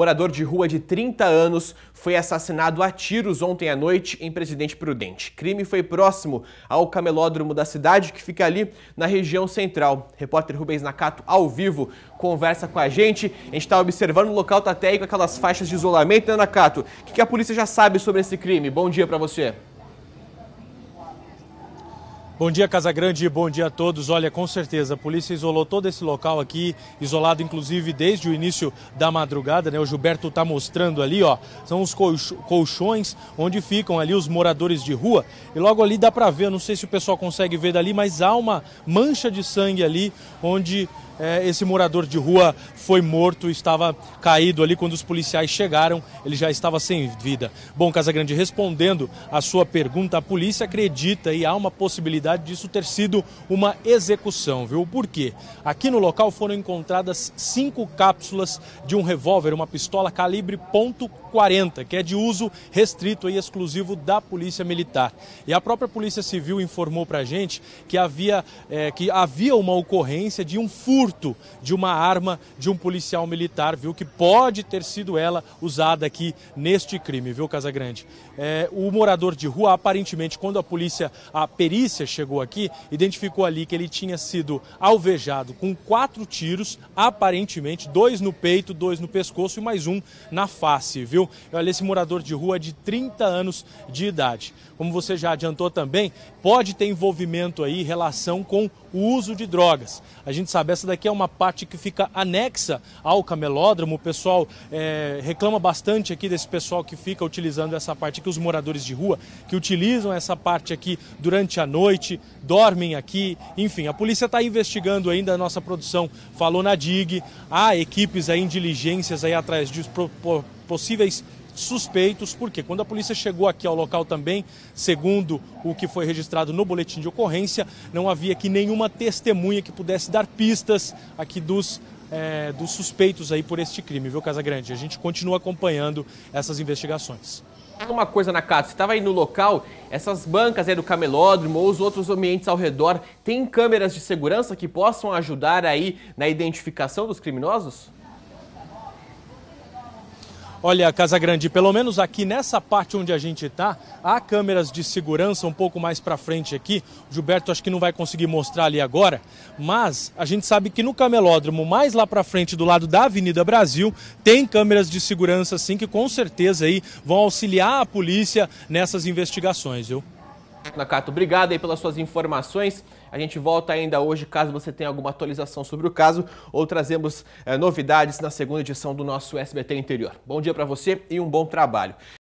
morador de rua de 30 anos foi assassinado a tiros ontem à noite em Presidente Prudente. Crime foi próximo ao camelódromo da cidade, que fica ali na região central. Repórter Rubens Nakato, ao vivo, conversa com a gente. A gente está observando o local, tá até aí com aquelas faixas de isolamento, né, Nakato? O que a polícia já sabe sobre esse crime? Bom dia para você. Bom dia, Casagrande, bom dia a todos. Olha, com certeza, a polícia isolou todo esse local aqui, isolado inclusive desde o início da madrugada, né? O Gilberto está mostrando ali, ó, são os colchões onde ficam ali os moradores de rua. E logo ali dá para ver, não sei se o pessoal consegue ver dali, mas há uma mancha de sangue ali onde é, esse morador de rua foi morto, estava caído ali quando os policiais chegaram, ele já estava sem vida. Bom, Casagrande, respondendo a sua pergunta, a polícia acredita e há uma possibilidade disso ter sido uma execução, viu? Por quê? Aqui no local foram encontradas cinco cápsulas de um revólver, uma pistola calibre .40, que é de uso restrito e exclusivo da Polícia Militar. E a própria Polícia Civil informou para a gente que havia, é, que havia uma ocorrência de um furto furto de uma arma de um policial militar, viu? Que pode ter sido ela usada aqui neste crime, viu, Casagrande? É, o morador de rua, aparentemente, quando a polícia, a perícia chegou aqui, identificou ali que ele tinha sido alvejado com quatro tiros, aparentemente, dois no peito, dois no pescoço e mais um na face, viu? Olha, esse morador de rua é de 30 anos de idade. Como você já adiantou também, pode ter envolvimento aí, relação com o uso de drogas. A gente sabe, essa daqui é uma parte que fica anexa ao camelódromo. O pessoal é, reclama bastante aqui desse pessoal que fica utilizando essa parte aqui, os moradores de rua, que utilizam essa parte aqui durante a noite, dormem aqui. Enfim, a polícia está investigando ainda, a nossa produção falou na DIG. Há equipes aí em diligências aí atrás de possíveis suspeitos, porque quando a polícia chegou aqui ao local também, segundo o que foi registrado no boletim de ocorrência, não havia aqui nenhuma testemunha que pudesse dar pistas aqui dos é, dos suspeitos aí por este crime, viu, Casagrande? A gente continua acompanhando essas investigações. Uma coisa na casa, você estava aí no local, essas bancas aí do camelódromo ou os outros ambientes ao redor, tem câmeras de segurança que possam ajudar aí na identificação dos criminosos? Olha, Casa Grande, pelo menos aqui nessa parte onde a gente está, há câmeras de segurança um pouco mais para frente aqui. O Gilberto acho que não vai conseguir mostrar ali agora, mas a gente sabe que no camelódromo, mais lá para frente, do lado da Avenida Brasil, tem câmeras de segurança sim que com certeza aí vão auxiliar a polícia nessas investigações, viu? Nakato, obrigado aí pelas suas informações. A gente volta ainda hoje, caso você tenha alguma atualização sobre o caso, ou trazemos eh, novidades na segunda edição do nosso SBT Interior. Bom dia para você e um bom trabalho.